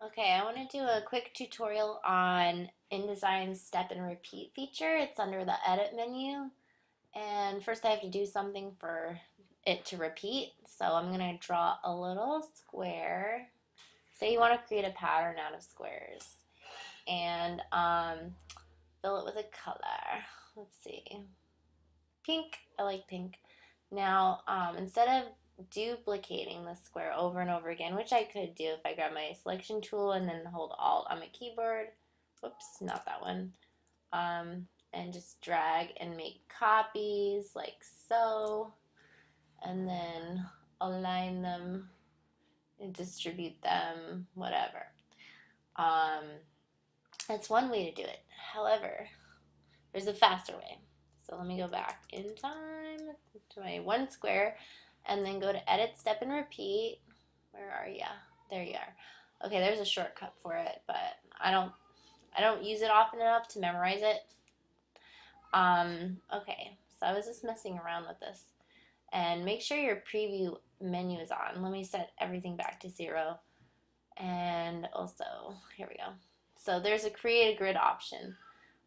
Okay, I want to do a quick tutorial on InDesign's step and repeat feature. It's under the edit menu. And first I have to do something for it to repeat. So I'm going to draw a little square. Say you want to create a pattern out of squares. And um, fill it with a color. Let's see. Pink. I like pink. Now, um, instead of duplicating the square over and over again, which I could do if I grab my selection tool and then hold Alt on my keyboard. Whoops, not that one. Um, and just drag and make copies like so. And then align them and distribute them, whatever. Um, that's one way to do it. However, there's a faster way. So let me go back in time to my one square and then go to edit step and repeat. Where are you? There you are. Okay, there's a shortcut for it, but I don't I don't use it often enough to memorize it. Um, okay, so I was just messing around with this. And make sure your preview menu is on. Let me set everything back to zero. And also, here we go. So there's a create a grid option,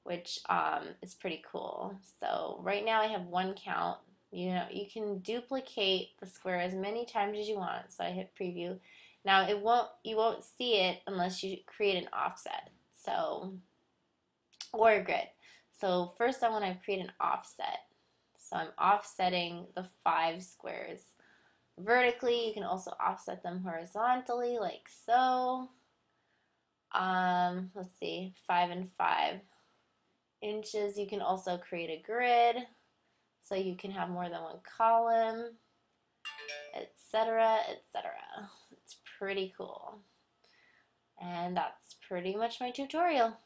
which um, is pretty cool. So right now I have one count you know, you can duplicate the square as many times as you want. So I hit preview. Now it won't, you won't see it unless you create an offset. So, or a grid. So first I want to create an offset. So I'm offsetting the five squares vertically. You can also offset them horizontally like so. Um, let's see, five and five inches. You can also create a grid so you can have more than one column, etc., etc. It's pretty cool. And that's pretty much my tutorial.